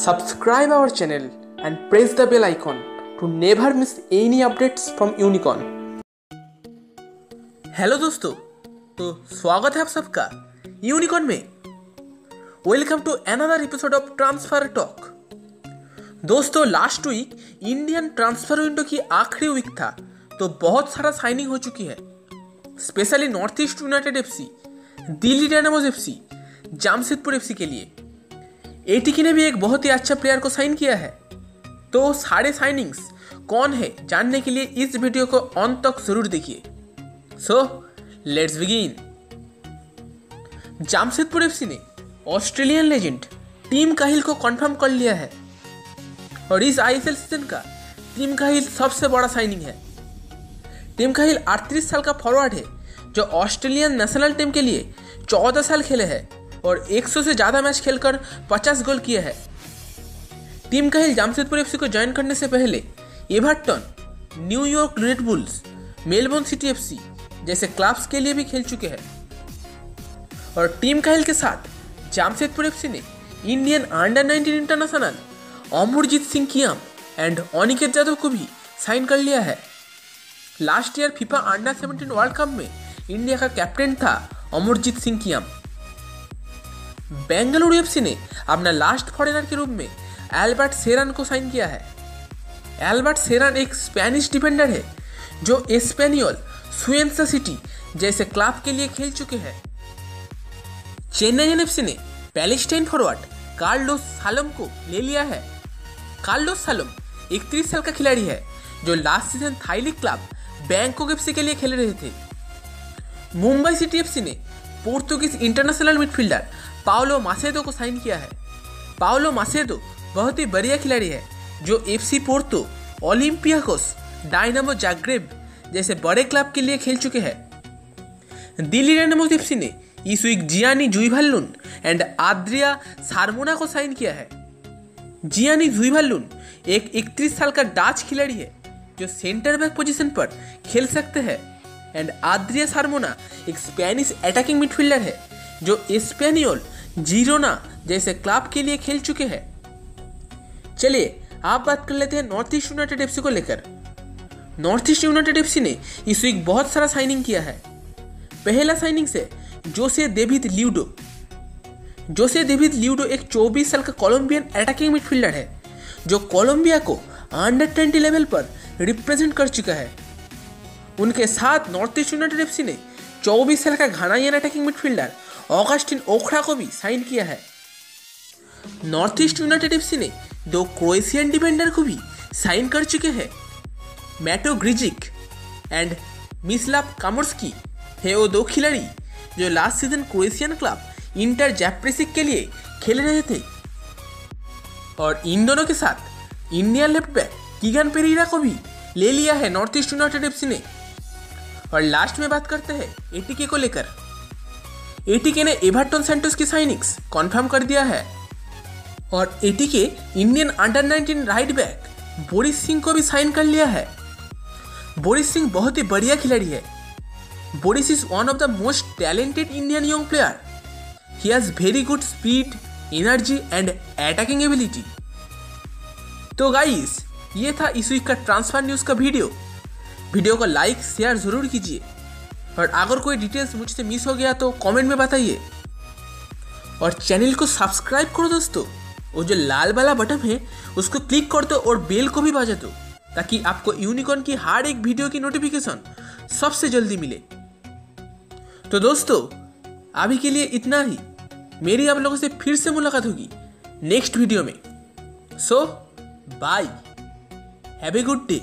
Subscribe our channel and press the bell icon to never miss any updates from Unicorn. Hello दोस्तों। तो स्वागत है आप सबका यूनिकॉर्न में। Welcome to another episode of transfer talk दोस्तों last week Indian transfer window की आखिरी वीक था तो बहुत सारा साइनिंग हो चुकी है। Specially North East United FC Delhi Dynamos FC Jamshedpur FC के लिए। एटीकी ने भी एक बहुत ही अच्छा प्लेयर को साइन किया है। तो सारे साइनिंग्स कौन है, जानने के लिए इस वीडियो को अंत तक ज़रूर देखिए। So let's begin Jamshedpur FC ने ऑस्ट्रेलियन लेजेंड टीम काहिल को कंफर्म कर लिया है। और इस आईएसएल सीज़न का टीम काहिल सबसे बड़ा साइनिंग है। टीम काहिल 38 साल का फॉरवर्ड है, जो ऑस्ट्रेलियन नेशनल टीम के लिए 14 साल खेले हैं। और 100 से ज़्यादा मैच खेलकर 50 गोल किए हैं। टीम काहिल जामशेदपुर एफसी को ज्वाइन करने से पहले Everton New York red Bulls, Melbourne City FC जैसे क्लब्स के लिए भी खेल चुके हैं। और टीम काहिल के साथ जामशेदपुर एफसी ने Indian under 19 international, Amarjit Singh Kiyam and Aniket Yadav को भी साइन कर लिया है। Last year FIFA under 17 World Cup में इंडिया का कैप्टन था अमरजीत सिंह कियाम बेंगलुरु एफसी ने अपना लास्ट फॉरेनर के रूप में एल्बर्ट सेरन को साइन किया है। एल्बर्ट सेरन एक स्पेनिश डिफेंडर है, जो एस्पेनियोल सुएंसा सिटी जैसे क्लब के लिए खेल चुके हैं। चेन्नई एनएफसी ने पैलेस्टाइन फॉरवर्ड कार्लोस सालम को ले लिया है। कार्लोस सालम इकतीस साल का खिलाड़ी है, जो last season Thai League club Bangkok FC के लिए खेल रहे थे। मुंबई सिटी एफसी ने Portuguese international midfielder Paulo Machado को साइन किया है। पाओलो मासेदो बहुत ही बढ़िया खिलाड़ी है, जो FC Porto, Olympiacos, Dinamo Zagreb जैसे बड़े क्लब के लिए खेल चुके हैं। दिल्ली डायनामोस एफसी ने इस week Gianni Zuiverloon and Adria Carmona को साइन किया है। जियानी जुईभाल्लुन एक इकतीस साल का डाच खिलाड़ी है, जो सेंटर बैक पोजीशन पर खेल सकते हैं। एंड आद्रिया सारमोना एक स्पेनिश अटैकिंग मिडफील्डर है, जो स्पेनियोल जीरोना जैसे क्लब के लिए खेल चुके हैं। चलिए, आप बात कर लेते हैं नॉर्थ ईस्ट यूनाइटेड एफसी को लेकर। नॉर्थ ईस्ट यूनाइटेड एफसी ने इस वीक बहुत सारा साइनिंग किया है। पहला साइनिंग से Jose David Leudo Jose David Leudo एक 24 साल का कोलंबियन अटैकिंग मिडफील्डर है, जो कोलंबिया को अंडर ट्वेंटी लेवल पर रिप्रेजेंट कर चुका है। उनके साथ नॉर्थ ईस्ट यूनाइटेड एफसी ने 24 साल का Ghanaian attacking midfielder Augustine Okrah को भी साइन किया है। नॉर्थ ईस्ट यूनाइटेड एफसी ने दो क्रोएशियन डिफेंडर को भी साइन कर चुके हैं। मैटो ग्रिजिक एंड मिसलाप कामोर्स्की है वो दो खिलाड़ी जो last season Croatian club Inter Zapresic के लिए खेल रहे थे। और इन दोनों के साथ Indian left back Keegan Pereira को भी ले लिया है नॉर्थ ईस्ट यूनाइटेड एफसी ने। और लास्ट में बात करते हैं एटीके को लेकर। एटीके ने एवर्टन सेंटोस की साइनिंग्स कंफर्म कर दिया है। और ATK Indian under 19 right back Boris Singh को भी साइन कर लिया है। बोरिस सिंह बहुत ही बढ़िया खिलाड़ी है। Boris is one of the most talented Indian young player he has very good speed energy and attacking ability तो गाइस ये था इस वीक का ट्रांसफ़र न्यूज़ का वीडियो वीडियो को लाइक, शेयर ज़रूर कीजिए। और अगर कोई डिटेल्स मुझसे मिस हो गया तो कमेंट में बताइए। और चैनल को सब्सक्राइब करो दोस्तों। वो जो लाल वाला बटन है, उसको क्लिक कर दो और बेल को भी बजा दो, ताकि आपको यूनिकॉर्न की हर एक वीडियो की नोटिफिकेशन सबसे जल्दी मिले। तो दोस्तों, अभी के लिए इतना ही। मेरी आप लोगों से फिर से मुलाकात होगी नेक्स्ट वीडियो में। So bye have a good day